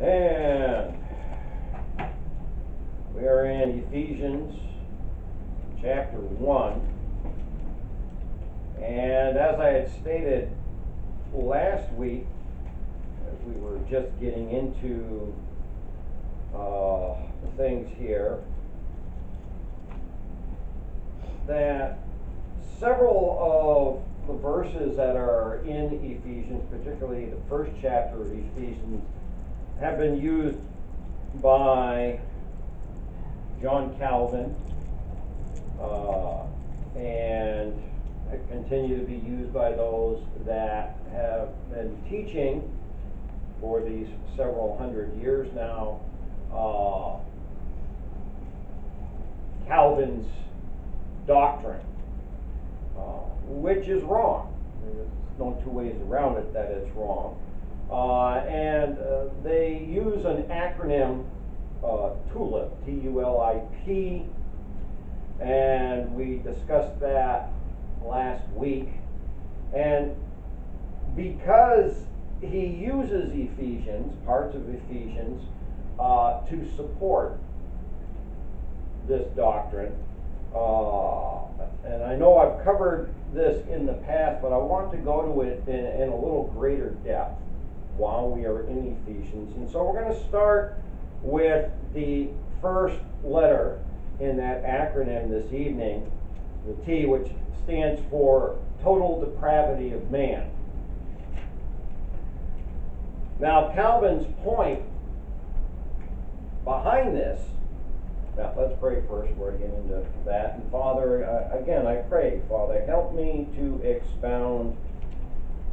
And we are in Ephesians chapter 1. And as I had stated last week, as we were just getting into uh, things here, that several of the verses that are in Ephesians, particularly the first chapter of Ephesians, have been used by John Calvin uh, and continue to be used by those that have been teaching for these several hundred years now uh, Calvin's doctrine, uh, which is wrong. There's no two ways around it that it's wrong. Uh, and uh, they use an acronym, uh, TULIP, T-U-L-I-P, and we discussed that last week. And because he uses Ephesians, parts of Ephesians, uh, to support this doctrine, uh, and I know I've covered this in the past, but I want to go to it in, in a little greater depth while we are in Ephesians. And so we're going to start with the first letter in that acronym this evening, the T, which stands for total depravity of man. Now, Calvin's point behind this, now let's pray first before I get into that. And Father, uh, again, I pray, Father, help me to expound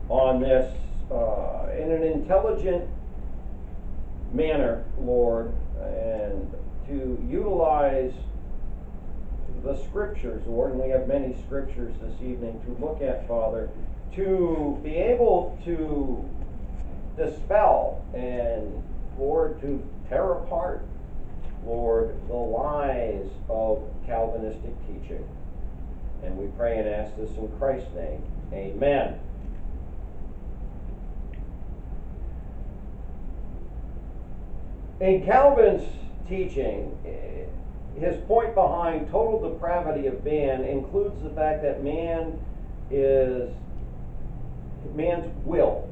on this uh, in an intelligent manner, Lord, and to utilize the scriptures, Lord, and we have many scriptures this evening to look at, Father, to be able to dispel and, Lord, to tear apart, Lord, the lies of Calvinistic teaching. And we pray and ask this in Christ's name. Amen. In Calvin's teaching, his point behind total depravity of man includes the fact that man is, man's will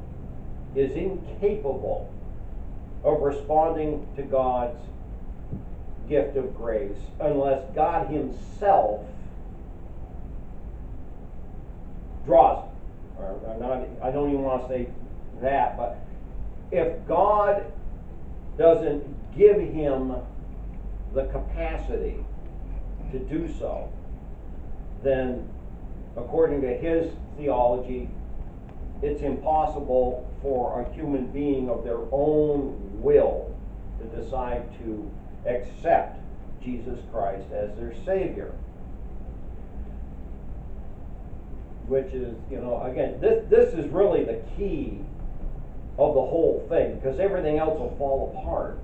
is incapable of responding to God's gift of grace unless God Himself draws. Or not, I don't even want to say that, but if God doesn't give him the capacity to do so, then according to his theology, it's impossible for a human being of their own will to decide to accept Jesus Christ as their Savior. Which is, you know, again, this, this is really the key of the whole thing because everything else will fall apart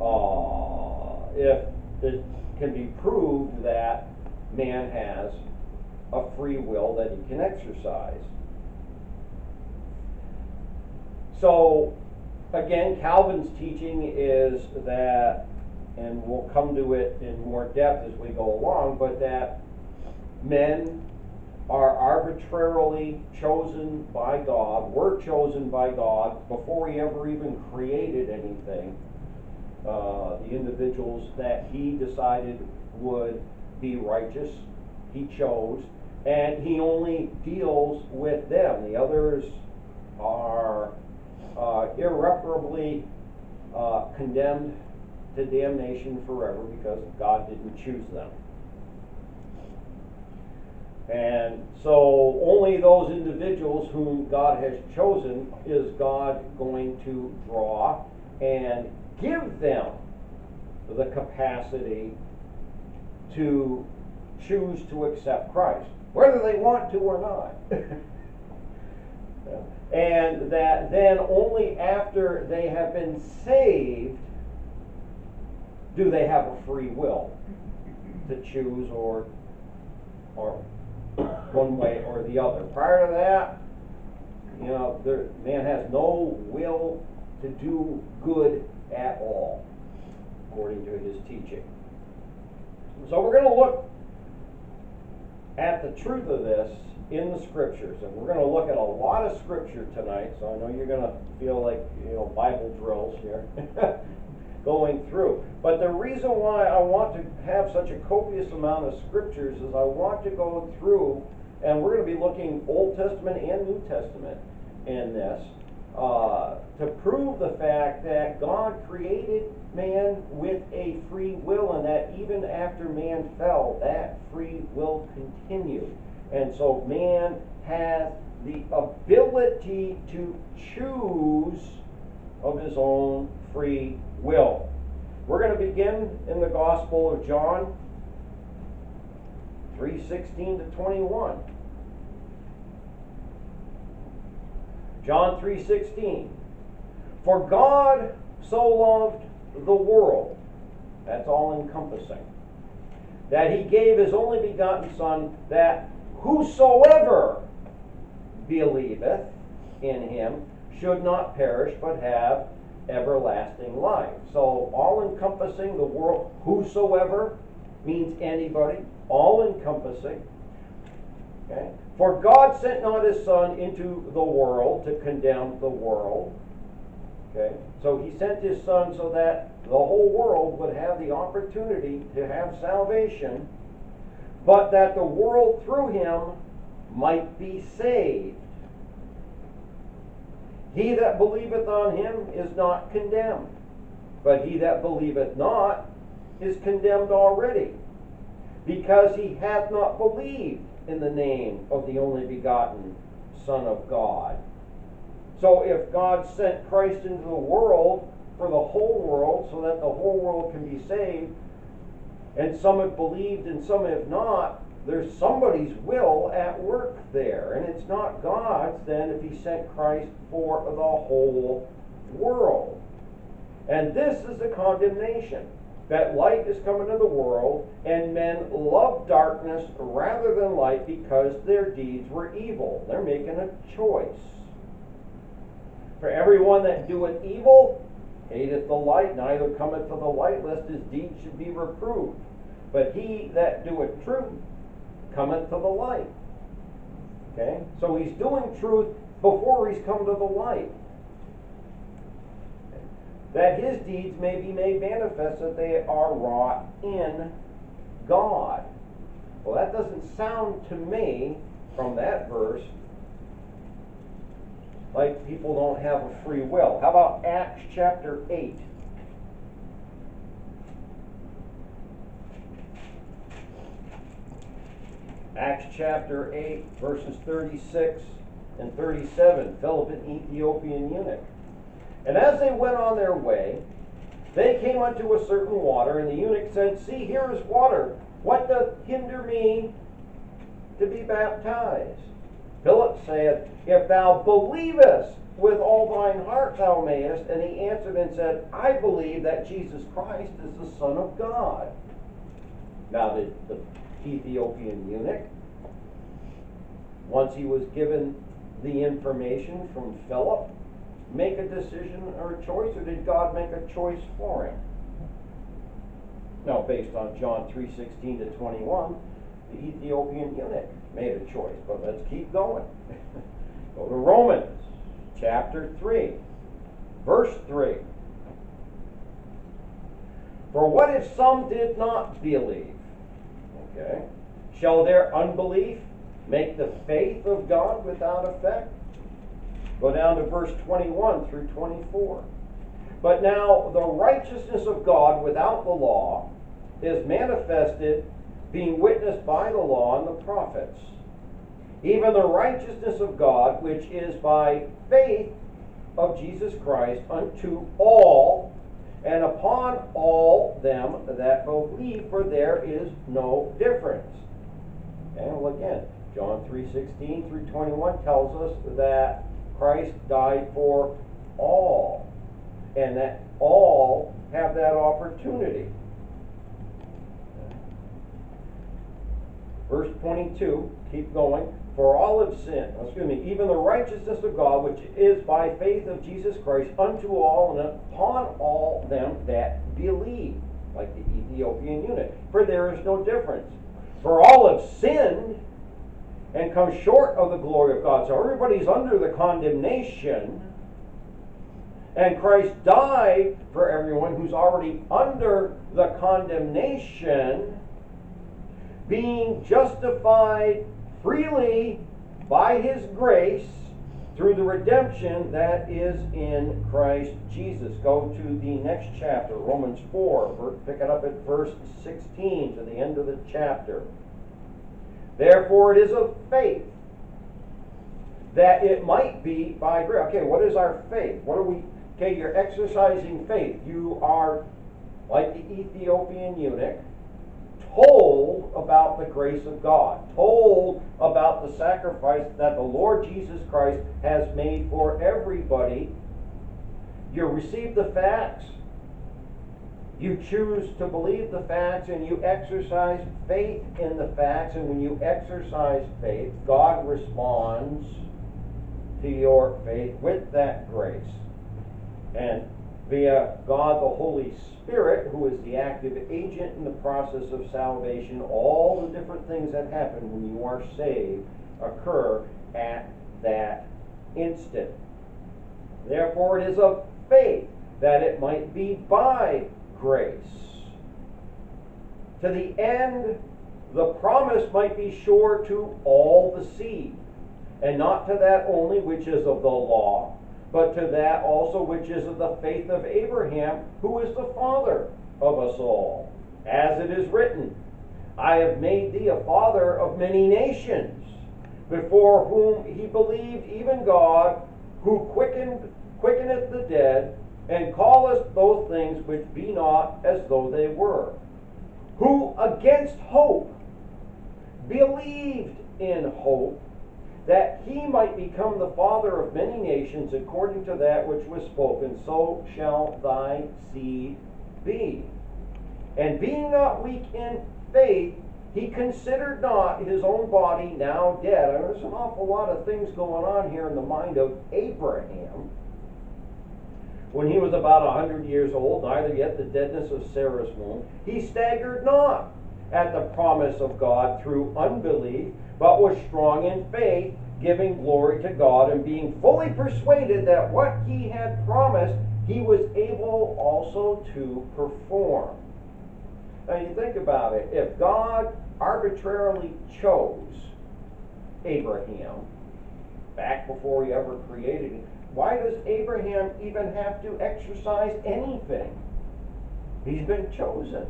uh, if it can be proved that man has a free will that he can exercise. So, again, Calvin's teaching is that, and we'll come to it in more depth as we go along, but that men are arbitrarily chosen by God, were chosen by God before He ever even created anything. Uh, the individuals that He decided would be righteous, He chose, and He only deals with them. The others are uh, irreparably uh, condemned to damnation forever because God didn't choose them. And so only those individuals whom God has chosen is God going to draw and give them the capacity to choose to accept Christ, whether they want to or not. and that then only after they have been saved do they have a free will to choose or or one way or the other. Prior to that, you know, there, man has no will to do good at all, according to his teaching. So we're going to look at the truth of this in the scriptures, and we're going to look at a lot of scripture tonight. So I know you're going to feel like you know Bible drills here. going through. But the reason why I want to have such a copious amount of scriptures is I want to go through, and we're going to be looking Old Testament and New Testament in this, uh, to prove the fact that God created man with a free will, and that even after man fell, that free will continued. And so man has the ability to choose of his own free will. We're going to begin in the Gospel of John 3:16 to 21. John 3:16 For God so loved the world that's all encompassing that he gave his only begotten son that whosoever believeth in him should not perish but have everlasting life. So all encompassing the world whosoever means anybody all encompassing okay for God sent not his Son into the world to condemn the world. Okay? So he sent his Son so that the whole world would have the opportunity to have salvation, but that the world through him might be saved. He that believeth on him is not condemned, but he that believeth not is condemned already, because he hath not believed in the name of the only begotten Son of God. So if God sent Christ into the world for the whole world so that the whole world can be saved, and some have believed and some have not, there's somebody's will at work there. And it's not God's then if He sent Christ for the whole world. And this is the condemnation that light is come into the world, and men love darkness rather than light because their deeds were evil. They're making a choice. For everyone that doeth evil hateth the light, neither cometh to the light, lest his deeds should be reproved. But he that doeth truth cometh to the light. Okay? So he's doing truth before he's come to the light that his deeds may be made manifest that they are wrought in God. Well, that doesn't sound to me from that verse like people don't have a free will. How about Acts chapter 8? Acts chapter 8, verses 36 and 37. Philip, an Ethiopian eunuch. And as they went on their way, they came unto a certain water, and the eunuch said, See, here is water. What doth hinder me to be baptized? Philip said, If thou believest with all thine heart, thou mayest. And he answered and said, I believe that Jesus Christ is the Son of God. Now, the, the Ethiopian eunuch, once he was given the information from Philip, make a decision or a choice, or did God make a choice for him? Now, based on John 3:16 to 21, the Ethiopian eunuch made a choice. But let's keep going. Go to Romans chapter 3, verse 3. For what if some did not believe? Okay. Shall their unbelief make the faith of God without effect? Go down to verse 21 through 24. But now the righteousness of God without the law is manifested, being witnessed by the law and the prophets. Even the righteousness of God, which is by faith of Jesus Christ unto all and upon all them that believe, for there is no difference. And again, John 3:16 through 21 tells us that Christ died for all, and that all have that opportunity. Verse 22, keep going. For all have sinned, excuse me, even the righteousness of God, which is by faith of Jesus Christ, unto all and upon all them that believe, like the Ethiopian eunuch. For there is no difference. For all have sinned and come short of the glory of God. So everybody's under the condemnation. And Christ died for everyone who's already under the condemnation, being justified freely by his grace through the redemption that is in Christ Jesus. Go to the next chapter, Romans 4, pick it up at verse 16 to the end of the chapter. Therefore, it is of faith that it might be by grace. Okay, what is our faith? What are we? Okay, you're exercising faith. You are like the Ethiopian eunuch told about the grace of God, told about the sacrifice that the Lord Jesus Christ has made for everybody. You receive the facts, you choose to believe the facts, and you exercise faith in the facts. And when you exercise faith, God responds to your faith with that grace. And via God the Holy Spirit, who is the active agent in the process of salvation, all the different things that happen when you are saved occur at that instant. Therefore, it is of faith that it might be by grace. To the end, the promise might be sure to all the seed, and not to that only which is of the law but to that also which is of the faith of Abraham, who is the father of us all. As it is written, I have made thee a father of many nations, before whom he believed even God, who quickened quickeneth the dead, and callest those things which be not as though they were, who against hope believed in hope that he might become the father of many nations according to that which was spoken, so shall thy seed be. And being not weak in faith, he considered not his own body now dead. Mean, there's an awful lot of things going on here in the mind of Abraham. When he was about a hundred years old, neither yet the deadness of Sarah's womb, he staggered not at the promise of God through unbelief, but was strong in faith, giving glory to God, and being fully persuaded that what he had promised, he was able also to perform. Now you think about it. If God arbitrarily chose Abraham back before he ever created him, why does Abraham even have to exercise anything? He's been chosen.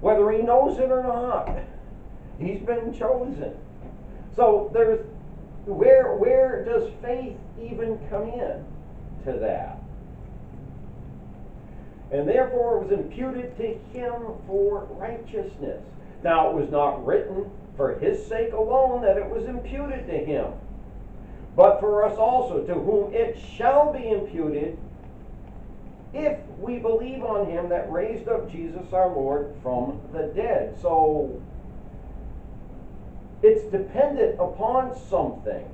Whether he knows it or not. He's been chosen. So there's where where does faith even come in to that? And therefore it was imputed to him for righteousness. Now it was not written for his sake alone that it was imputed to him, but for us also, to whom it shall be imputed if we believe on him that raised up Jesus our Lord from the dead. So it's dependent upon something.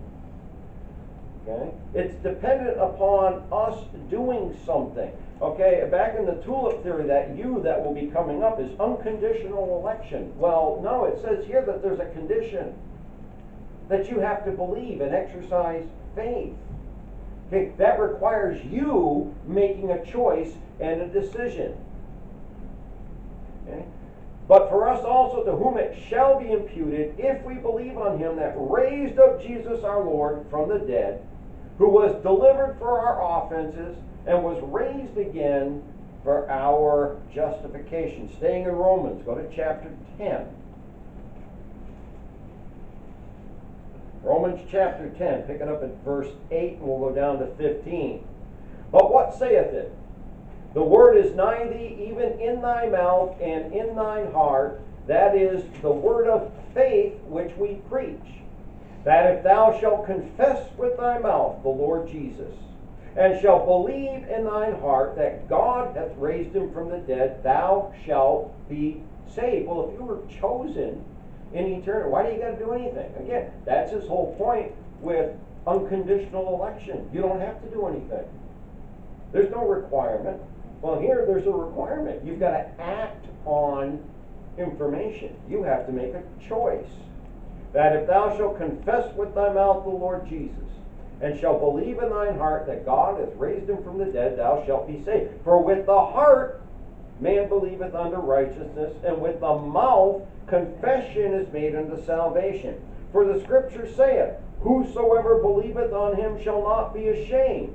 Okay? It's dependent upon us doing something. Okay, back in the tulip theory, that you that will be coming up is unconditional election. Well, no, it says here that there's a condition that you have to believe and exercise faith. Okay, that requires you making a choice and a decision. Okay? But for us also, to whom it shall be imputed, if we believe on him that raised up Jesus our Lord from the dead, who was delivered for our offenses and was raised again for our justification. Staying in Romans, go to chapter 10. Romans chapter 10, pick it up at verse 8, and we'll go down to 15. But what saith it? The word is nigh thee, even in thy mouth and in thine heart. That is the word of faith which we preach. That if thou shalt confess with thy mouth the Lord Jesus, and shalt believe in thine heart that God hath raised him from the dead, thou shalt be saved. Well, if you were chosen in eternity. Why do you got to do anything? Again, that's his whole point with unconditional election. You don't have to do anything. There's no requirement. Well, here there's a requirement. You've got to act on information. You have to make a choice. That if thou shalt confess with thy mouth the Lord Jesus, and shalt believe in thine heart that God hath raised him from the dead, thou shalt be saved. For with the heart man believeth unto righteousness, and with the mouth confession is made unto salvation. For the scripture saith, Whosoever believeth on him shall not be ashamed.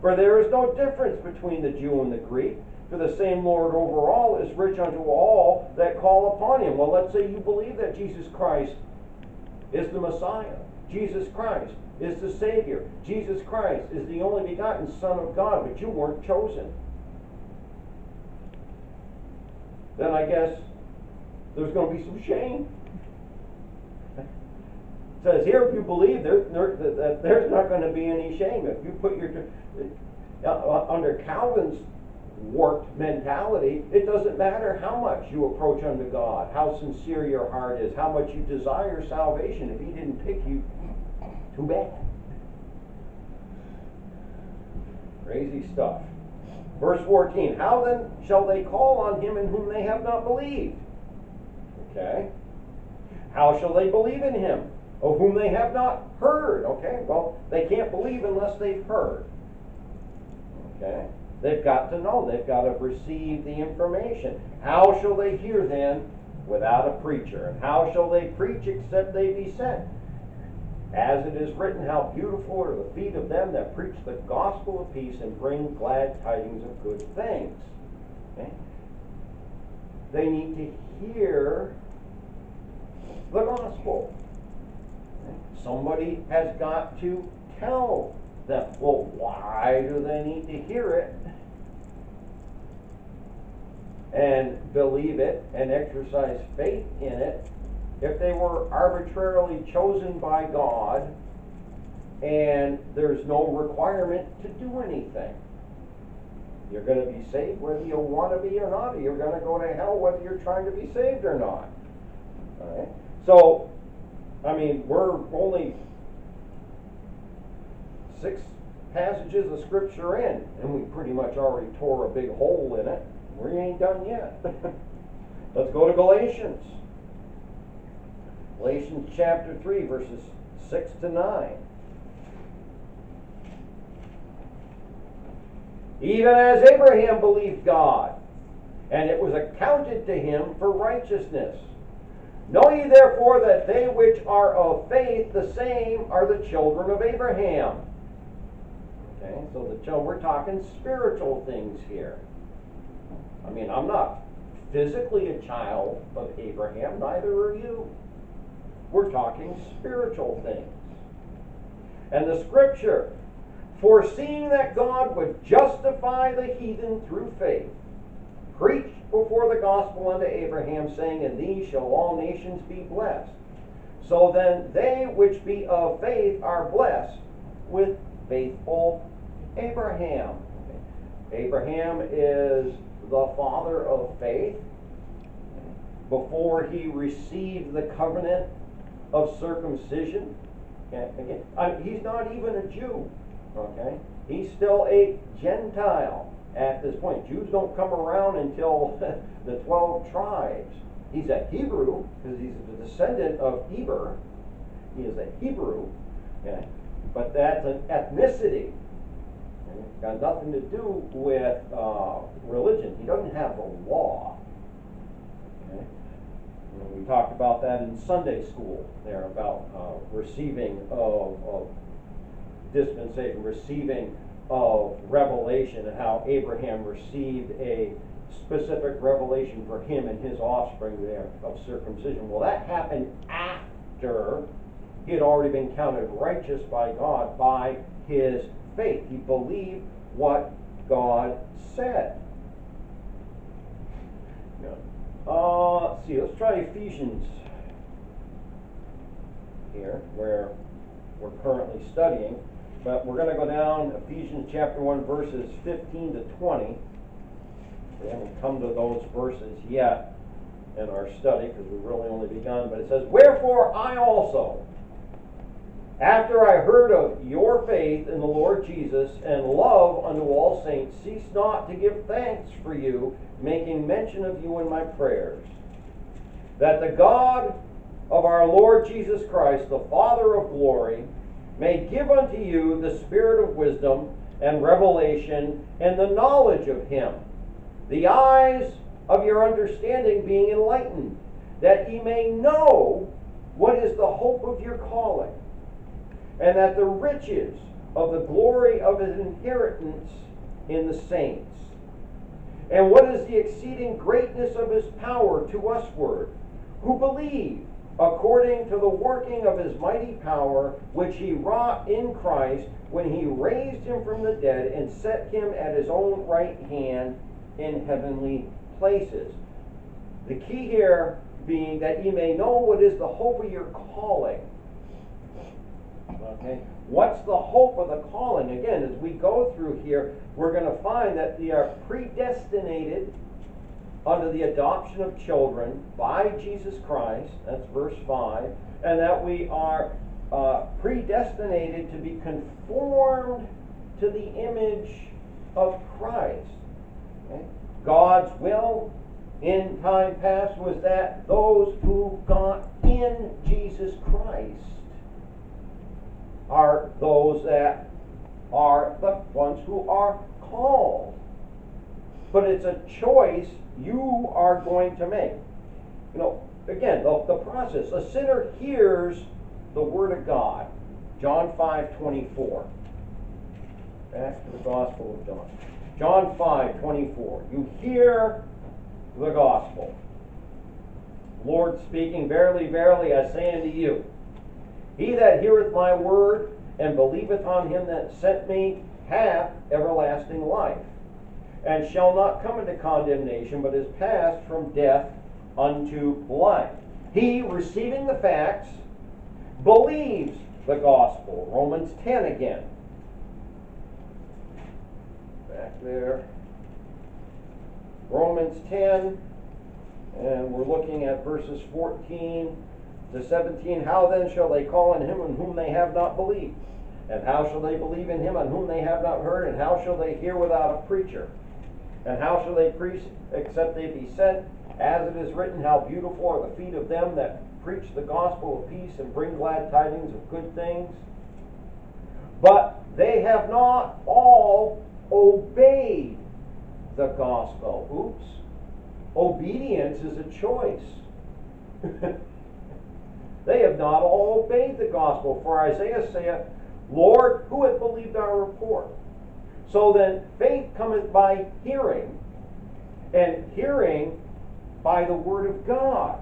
For there is no difference between the Jew and the Greek, for the same Lord over all is rich unto all that call upon him. Well, let's say you believe that Jesus Christ is the Messiah. Jesus Christ is the Savior. Jesus Christ is the only begotten Son of God, but you weren't chosen. Then I guess there's going to be some shame. It says here, if you believe, there's, there, there's not going to be any shame. If you put your, uh, under Calvin's warped mentality, it doesn't matter how much you approach unto God, how sincere your heart is, how much you desire salvation. If He didn't pick you, too bad. Crazy stuff. Verse 14 How then shall they call on him in whom they have not believed? Okay. How shall they believe in him of whom they have not heard? Okay, well, they can't believe unless they've heard. Okay. They've got to know, they've got to receive the information. How shall they hear then without a preacher? And how shall they preach except they be sent? As it is written, how beautiful are the feet of them that preach the gospel of peace and bring glad tidings of good things. Okay? They need to hear the gospel. Somebody has got to tell them. Well, why do they need to hear it? And believe it and exercise faith in it if they were arbitrarily chosen by God and there's no requirement to do anything. You're going to be saved whether you want to be or not, you're going to go to hell whether you're trying to be saved or not. All right? So, I mean, we're only six passages of Scripture in, and we pretty much already tore a big hole in it. We ain't done yet. Let's go to Galatians. Galatians chapter 3, verses 6 to 9. Even as Abraham believed God, and it was accounted to him for righteousness. Know ye therefore that they which are of faith, the same are the children of Abraham. Okay, so the children, we're talking spiritual things here. I mean, I'm not physically a child of Abraham, neither are you. We're talking spiritual things. And the scripture, foreseeing that God would justify the heathen through faith, preached before the gospel unto Abraham, saying, In thee shall all nations be blessed. So then they which be of faith are blessed with faithful Abraham. Abraham is the father of faith. Before he received the covenant of circumcision. He's not even a Jew. Okay? He's still a Gentile at this point. Jews don't come around until the 12 tribes. He's a Hebrew because he's a descendant of Eber. He is a Hebrew. Okay? But that's an ethnicity. It's got nothing to do with uh, religion. He doesn't have the law. Okay? we talked about that in Sunday school there about uh, receiving of, of dispensation, receiving of revelation, and how Abraham received a specific revelation for him and his offspring there of circumcision. Well, that happened after he had already been counted righteous by God by his faith. He believed what God said. Uh, let's see, let's try Ephesians here, where we're currently studying. But we're going to go down Ephesians chapter 1, verses 15 to 20. We haven't come to those verses yet. in our study because we've really only begun, but it says, Wherefore I also, after I heard of your faith in the Lord Jesus and love unto all saints, cease not to give thanks for you, making mention of you in my prayers, that the God of our Lord Jesus Christ, the Father of glory, may give unto you the spirit of wisdom and revelation and the knowledge of him, the eyes of your understanding being enlightened, that ye may know what is the hope of your calling and that the riches of the glory of his inheritance in the saints, and what is the exceeding greatness of his power to usward, who believe, according to the working of his mighty power, which he wrought in Christ when he raised him from the dead and set him at his own right hand in heavenly places. The key here being that ye may know what is the hope of your calling Okay? What's the hope of the calling? Again, as we go through here, we're going to find that we are predestinated under the adoption of children by Jesus Christ. That's verse 5. And that we are uh, predestinated to be conformed to the image of Christ. Okay? God's will in time past was that those who got in Jesus Christ are those that are the ones who are called. But it's a choice you are going to make. You know, again, the, the process. A sinner hears the word of God. John 5 24. Back to the Gospel of John. John 5 24. You hear the gospel. Lord speaking, Verily, verily, I say unto you, he that heareth my word and believeth on him that sent me hath everlasting life, and shall not come into condemnation, but is passed from death unto life. He, receiving the facts, believes the gospel. Romans 10 again. Back there. Romans 10, and we're looking at verses 14 to 17, How then shall they call on him in whom they have not believed? And how shall they believe in him on whom they have not heard? And how shall they hear without a preacher? And how shall they preach except they be sent? As it is written, How beautiful are the feet of them that preach the gospel of peace and bring glad tidings of good things. But they have not all obeyed the gospel. Oops. Obedience is a choice. They have not all obeyed the gospel. For Isaiah saith, Lord, who hath believed our report? So then, faith cometh by hearing, and hearing by the word of God.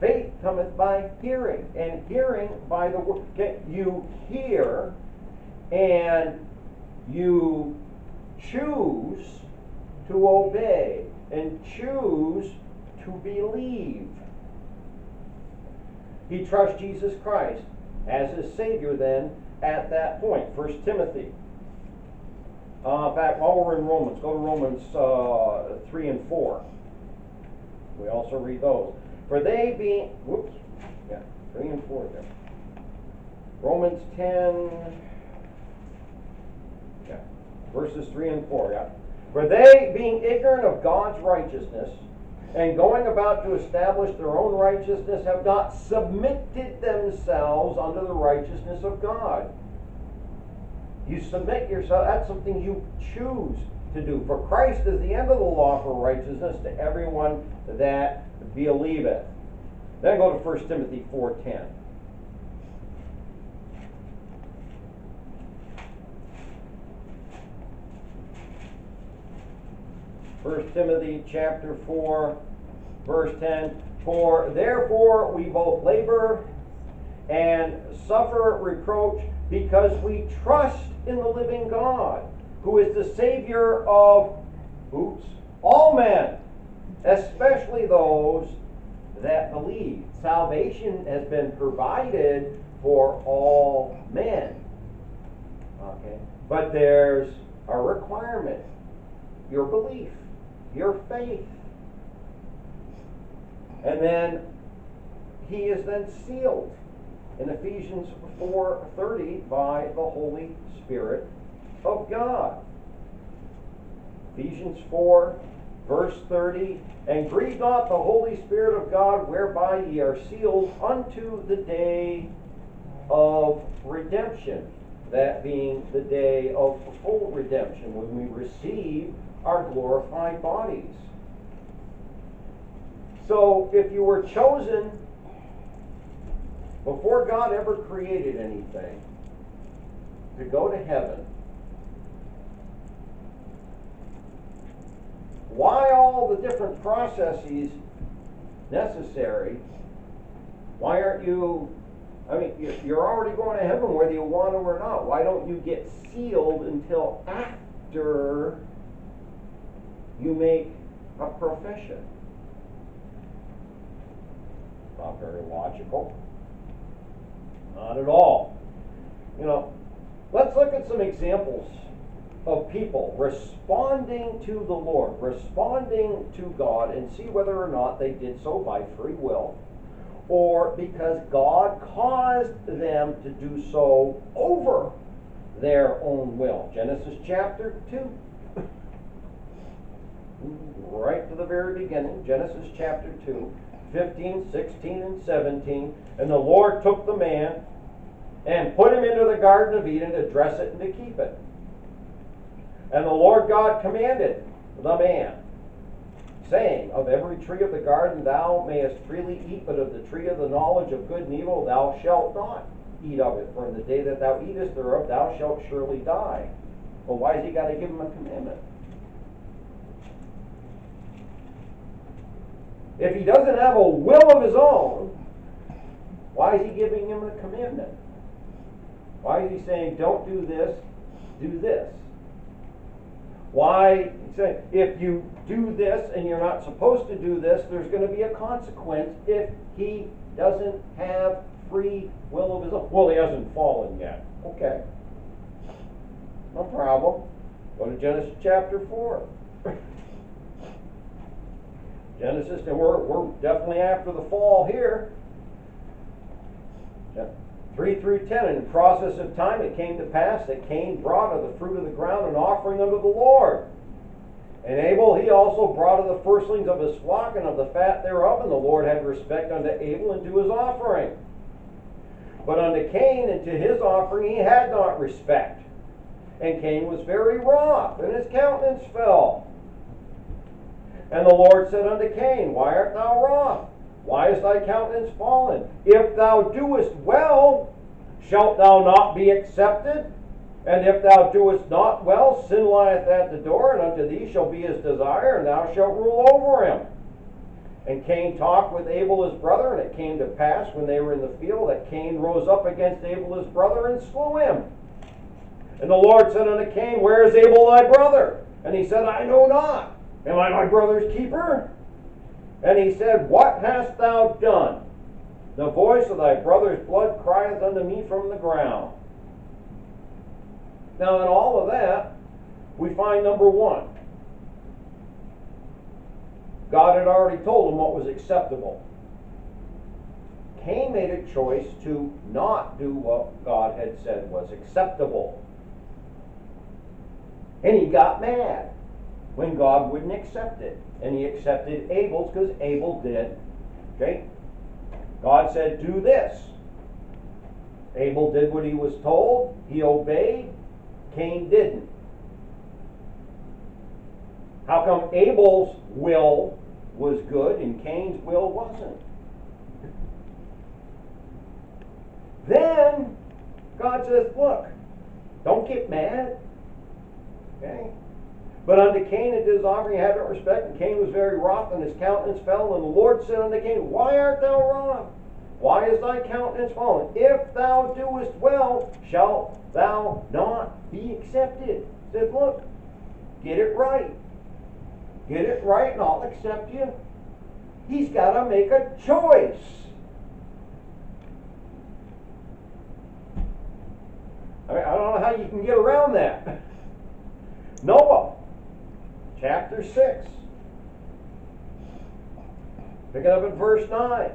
Faith cometh by hearing, and hearing by the word. Okay, you hear, and you choose to obey, and choose to believe. He trusts Jesus Christ as his Savior then at that point. First Timothy. Uh, back while we're in Romans, go to Romans uh, 3 and 4. We also read those. For they being, whoops, yeah, 3 and 4 there. Romans 10, yeah, verses 3 and 4, yeah. For they being ignorant of God's righteousness, and going about to establish their own righteousness have not submitted themselves unto the righteousness of God. You submit yourself, that's something you choose to do. For Christ is the end of the law for righteousness to everyone that believeth. Then go to 1 Timothy 4.10. First Timothy chapter 4, verse 10. For therefore we both labor and suffer reproach because we trust in the living God, who is the Savior of oops, all men, especially those that believe. Salvation has been provided for all men. Okay. But there's a requirement your belief. Your faith. And then he is then sealed in Ephesians 4:30 by the Holy Spirit of God. Ephesians 4 verse 30 and grieve not the Holy Spirit of God whereby ye are sealed unto the day of redemption that being the day of full redemption when we receive our glorified bodies so if you were chosen before God ever created anything to go to heaven why all the different processes necessary? Why aren't you, I mean, you're already going to heaven whether you want to or not. Why don't you get sealed until after you make a profession? Not very logical. Not at all. You know, let's look at some examples of people responding to the Lord, responding to God, and see whether or not they did so by free will or because God caused them to do so over their own will. Genesis chapter 2. Right to the very beginning, Genesis chapter 2, 15, 16, and 17. And the Lord took the man and put him into the Garden of Eden to dress it and to keep it. And the Lord God commanded the man, saying, Of every tree of the garden thou mayest freely eat, but of the tree of the knowledge of good and evil thou shalt not eat of it. For in the day that thou eatest thereof thou shalt surely die. Well, why has he got to give him a commandment? If he doesn't have a will of his own, why is he giving him a commandment? Why is he saying, don't do this, do this? Why, say, if you do this and you're not supposed to do this, there's going to be a consequence if he doesn't have free will of his own. Well, he hasn't fallen yet. Okay. No problem. Go to Genesis chapter 4. Genesis, and we're, we're definitely after the fall here. 3 through 10, in the process of time it came to pass that Cain brought of the fruit of the ground an offering unto the Lord. And Abel he also brought of the firstlings of his flock and of the fat thereof, and the Lord had respect unto Abel and to his offering. But unto Cain and to his offering he had not respect. And Cain was very wroth, and his countenance fell. And the Lord said unto Cain, Why art thou wroth? Why is thy countenance fallen? If thou doest well, shalt thou not be accepted? And if thou doest not well, sin lieth at the door, and unto thee shall be his desire, and thou shalt rule over him. And Cain talked with Abel his brother, and it came to pass when they were in the field that Cain rose up against Abel his brother and slew him. And the Lord said unto Cain, Where is Abel thy brother? And he said, I know not. Am I my brother's keeper? And he said, What hast thou done? The voice of thy brother's blood crieth unto me from the ground. Now, in all of that, we find number one God had already told him what was acceptable. Cain made a choice to not do what God had said was acceptable. And he got mad when God wouldn't accept it. And he accepted Abel's because Abel did. Okay? God said, do this. Abel did what he was told, he obeyed, Cain didn't. How come Abel's will was good and Cain's will wasn't? Then God says, look, don't get mad. Okay? But unto Cain and his offering had no respect, and Cain was very wroth, and his countenance fell. And the Lord said unto Cain, Why art thou wroth? Why is thy countenance fallen? If thou doest well, shalt thou not be accepted. He said, Look, get it right. Get it right, and I'll accept you. He's got to make a choice. I, mean, I don't know how you can get around that. Noah chapter 6. Pick it up at verse 9.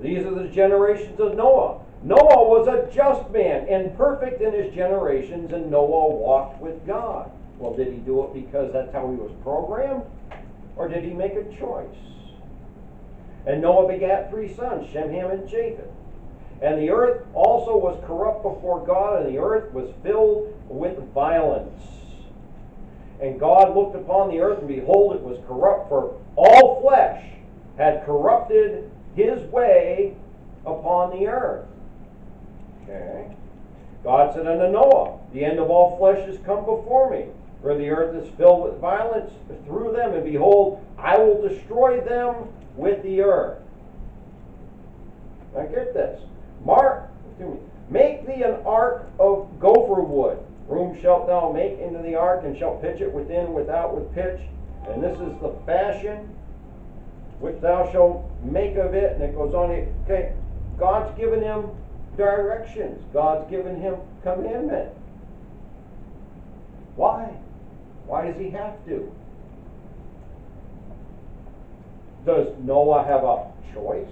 These are the generations of Noah. Noah was a just man and perfect in his generations, and Noah walked with God. Well, did he do it because that's how he was programmed? Or did he make a choice? And Noah begat three sons, Shem, Ham, and Japheth. And the earth also was corrupt before God, and the earth was filled with violence. And God looked upon the earth, and behold, it was corrupt, for all flesh had corrupted his way upon the earth. Okay. God said unto Noah, The end of all flesh is come before me, for the earth is filled with violence through them, and behold, I will destroy them with the earth. Now get this. Mark, make thee an ark of gopher wood. Room shalt thou make into the ark, and shalt pitch it within without with pitch. And this is the fashion which thou shalt make of it. And it goes on. Okay, God's given him directions. God's given him commandment. Why? Why does he have to? Does Noah have a choice?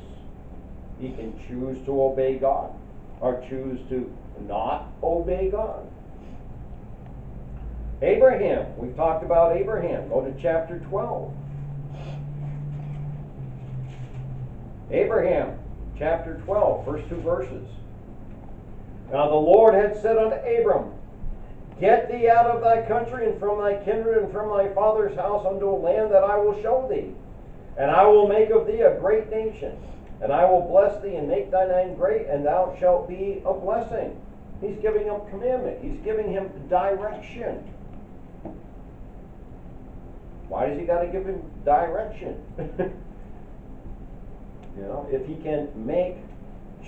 He can choose to obey God or choose to not obey God. Abraham, we've talked about Abraham. Go to chapter 12. Abraham, chapter 12, first two verses. Now the Lord had said unto Abram, Get thee out of thy country and from thy kindred and from thy father's house unto a land that I will show thee. And I will make of thee a great nation. And I will bless thee and make thy name great, and thou shalt be a blessing. He's giving him commandment. He's giving him direction. Why does he got to give him direction? you know, if he can make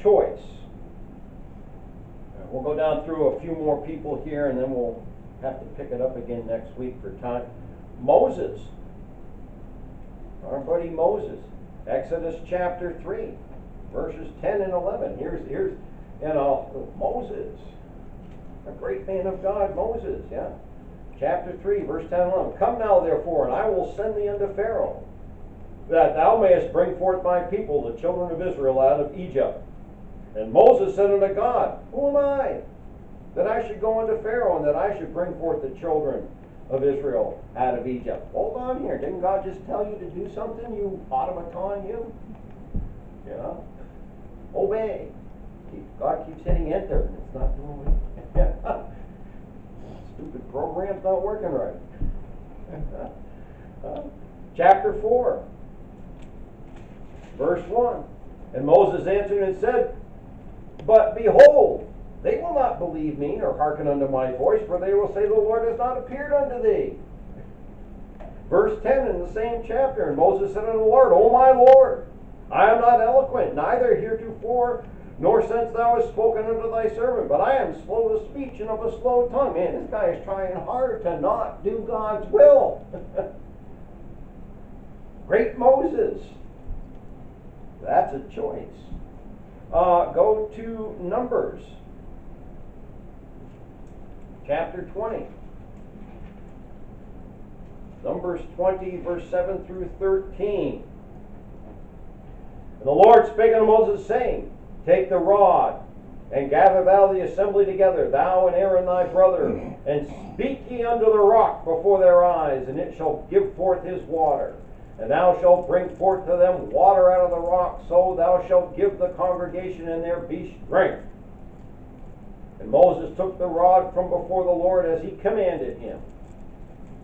choice. We'll go down through a few more people here, and then we'll have to pick it up again next week for time. Moses. Our buddy Moses. Exodus chapter 3, verses 10 and 11. Here's, here's, you uh, know, Moses. A great man of God, Moses, yeah. Chapter 3, verse 10 and 11. Come now, therefore, and I will send thee unto Pharaoh, that thou mayest bring forth my people, the children of Israel, out of Egypt. And Moses said unto God, Who am I, that I should go unto Pharaoh, and that I should bring forth the children of Israel out of Egypt. Hold on here. Didn't God just tell you to do something, you automaton, you? Yeah. Obey. God keeps hitting enter, and it's not doing it. Stupid program's not working right. uh, chapter 4, verse 1. And Moses answered and said, But behold, they will not believe me nor hearken unto my voice, for they will say, The Lord has not appeared unto thee. Verse 10 in the same chapter, and Moses said unto the Lord, O my Lord, I am not eloquent, neither heretofore nor since thou hast spoken unto thy servant, but I am slow of speech and of a slow tongue. Man, this guy is trying hard to not do God's will. Great Moses. That's a choice. Uh, go to Numbers chapter 20. Numbers 20, verse 7 through 13. And the Lord spake unto Moses, saying, Take the rod, and gather thou the assembly together, thou and Aaron thy brother, and speak ye unto the rock before their eyes, and it shall give forth his water. And thou shalt bring forth to them water out of the rock, so thou shalt give the congregation and their beasts drink. And Moses took the rod from before the Lord as he commanded him.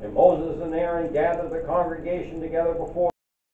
And Moses and Aaron gathered the congregation together before